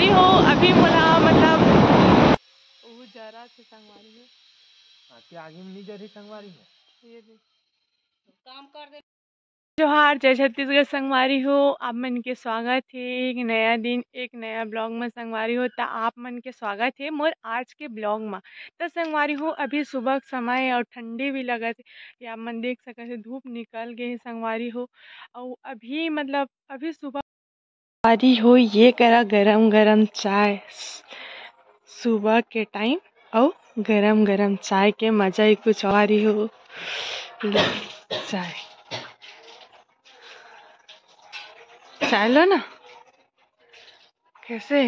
संगवारी हो अभी मोला मतलब वो जरा से संगवारी हो। आके आगे में नहीं जा रही संगवारी है? ये देख काम कर दे। जोहार जय छत्तीसगढ़ संगवारी हो। आप मन के स्वागत है। एक नया दिन एक नया ब्लॉग में संगवारी हो तो आप मन के स्वागत है मोर आज के ब्लॉग में। तो संगवारी हो अभी सुबह समय और ठंडी भी लगत है। ये आप मन देख सकते धूप निकल गए संगवारी हो। और अभी मतलब अभी सुबह संगवारी हो, ये करा गरम गरम चाय। सुबह के टाइम और गरम गरम चाय के मज़ा ही कुछ और ही हो। चाय। चाय लो ना। कैसे?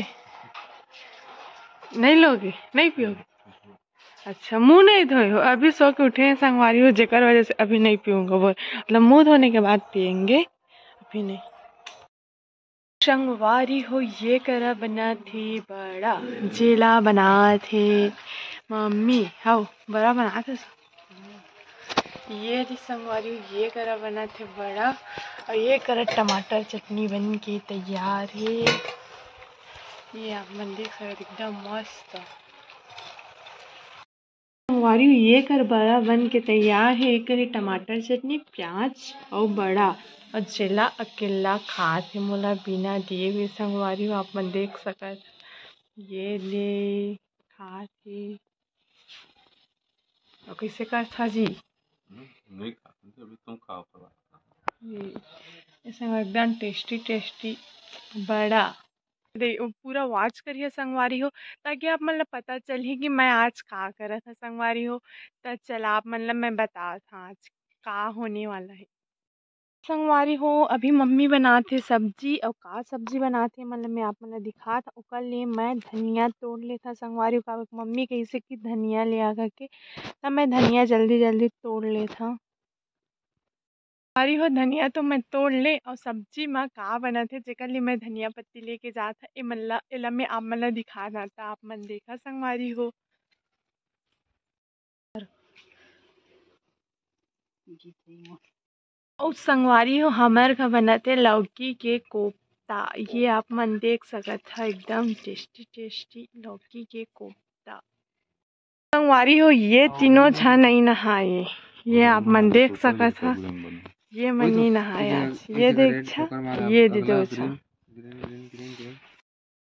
नहीं लोगे? नहीं पियोगे? अच्छा मुँह नहीं धोए हो? अभी सो के उठे हैं, संगवारी हो, जेकर वजह से अभी नहीं पीऊँगा। वो मतलब मुँह धोने के बाद पियेंगे, अभी नहीं। संगवारी हो ये करा बना थी बड़ा, जिला बना थे। मम्मी हाउ बड़ा बना थे ये थी संगवारी हो ये करा बना थे बड़ा, और ये करा टमाटर चटनी बन के तैयार है। ये आप सकते एकदम मस्त। संगवारी ये कर बड़ा बन के तैयार है। एक करे टमाटर चटनी प्याज और बड़ा। और जिला अकेला खात है मोला बिना दिए हुए संगवारी आप मन देख सकत ये ले खात है। और कैसे कर था जी? नहीं खाते अभी तुम खाओ। ये ऐसा एकदम टेस्टी टेस्टी बड़ा। दे पूरा वॉच करिए संगवारी हो, ताकि आप मतलब पता चले कि मैं आज का करा था संगवारी हो तो चला आप मतलब मैं बता था आज का होने वाला है। संगवारी हो, अभी मम्मी बनाते सब्ज़ी और का सब्ज़ी बनाते मतलब मैं आप मतलब दिखा था ओकर लिए मैं, धनिया तोड़ लेता संगवारी का मम्मी से कि धनिया ले आ करके तब मैं धनिया जल्दी जल्दी तोड़ लेता। हरी हो धनिया तो मैं तोड़ ले और सब्ज़ी में का बना थे? जेकर लिए मैं धनिया पत्ती लेके जात ए मल्ला एला में आप मन ला दिखा जाता आप मन देखा संगवारी हो? और संगवारी हो हमर का बना थे लौकी के कोफ्ता। ये आप मन देख सकत है एकदम टेस्टी टेस्टी लौकी के कोफ्ता। संगवारी हो ये तीनों झा नहीं नहाए। ये आप मन देख सकत है। ये मैं नहीं नहाया ये देख? छा ये दे दो छा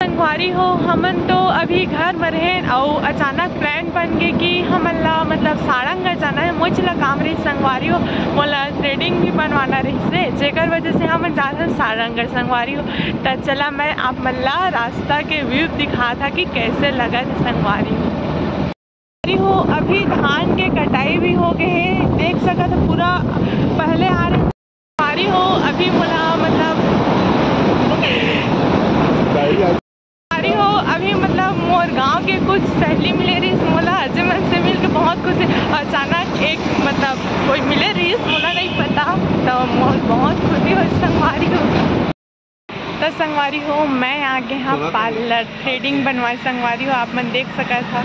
संगवारी हो हमन तो अभी घर में रहे और अचानक प्लान बन गए कि हमन ला मतलब सारंग जाना है मुझ ला काम रही संगवारी हो। मोला थ्रेडिंग भी बनवाना रही से जेकर वजह से हमन जाते सारंग। संगवारी हो तो चला मैं आप मल्ला रास्ता के व्यू दिखा था कि कैसे लगा था संगवारी हो। हो अभी धान के कटाई भी हो गए हैं। देख सका था पूरा पहले आ रहे संगवारी हो अभी मोला मतलब संगवारी हो अभी मतलब मोर गाँव के कुछ सहेली मिले रही मोला अजमन से मिल के बहुत खुशी अचानक एक मतलब कोई मिले रही मोला नहीं पता। तो मोर बहुत खुशी हो संगवारी हो। तो संगवारी हो मैं आगे यहाँ पार्लर थ्रेडिंग बनवाए संगवारी हो आप मन देख सका था।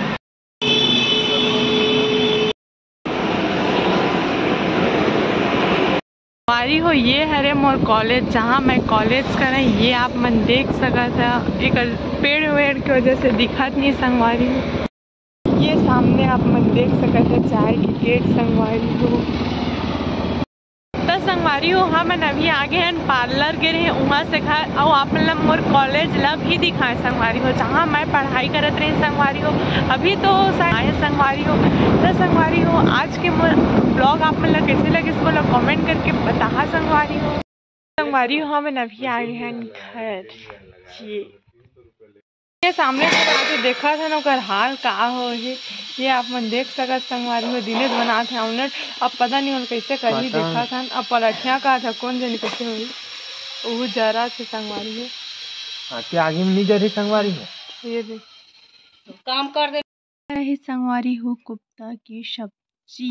संगवारी हो ये हरे मोर कॉलेज, जहाँ मैं कॉलेज करें, ये आप मन देख सका था। एक पेड़ वेड़ की वजह से दिखत नहीं संगवारी ये सामने आप मन देख सका था चाय की गेट संगवारी हो। तो संगवारी हो हम अभी आगे हैं पार्लर के रहे वहाँ से खा और आप मतलब मोर कॉलेज ला ही दिखाए संगवारी हो। जहाँ मैं पढ़ाई करत रही संगवारी हो। अभी तो आए संगवारी हो। तो संगवारी हो, आज के मोर ब्लॉग आप मतलब कैसे लगे इसको लोग कमेंट करके बता, संगवारी हो। संगवारी हो हम अभी आ गए हैं घर। ये ये सामने से आके देखा था ना ओकर हाल का हो है ये आप मन देख सकत संगवारी हो दिनेश बना थे ऑमलेट। अब पता नहीं हम कैसे करी पता देखा था। अब पलठिया का था? कौन जाने कैसे हुई? वो जरा से संगवारी हो आके आगे में नहीं जा रही संगवारी है ये देख। काम कर दे। है संगवारी हो कुप्ता की सब्ज़ी।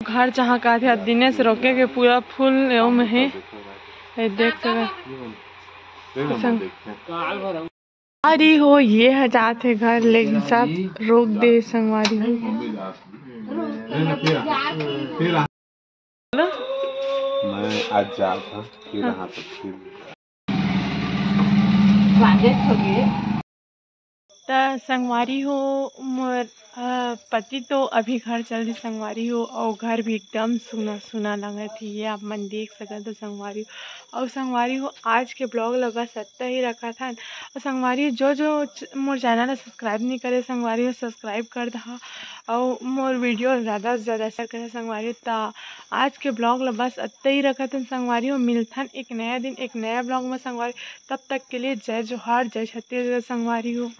घर जहाँ का थे दिनेश रोके के पूरा फुल एवं है। ये देख सकत संगवारी हो ये हजात है घर लेकिन सब रोक दे संगवारी। हो मैं आज जा था फिर यहाँ पर फिर स्वागत हो गए। संगवारी हो, मोर पति तो अभी घर चल रही संगवारी हो, और घर भी एकदम सुना सुना लगत ही ये आप मन देख सकत हो संगवारी हो। और संगवारी हो, आज के ब्लॉग लगा सत्ता ही रखा था और संगवारी जो जो मोर चैनल सब्सक्राइब नहीं करे, संगवारी हो, सब्सक्राइब कर दहा और मोर वीडियो ज़्यादा से ज़्यादा शेयर करे संगवारी ता आज के ब्लॉग ला बस अत्ता ही रखा था संगवारी हो। मिलथन एक नया दिन, एक नया ब्लॉग में संगवारी तब तक के लिए जय जोहार, जय छत्तीसगढ़ संगवारी हो।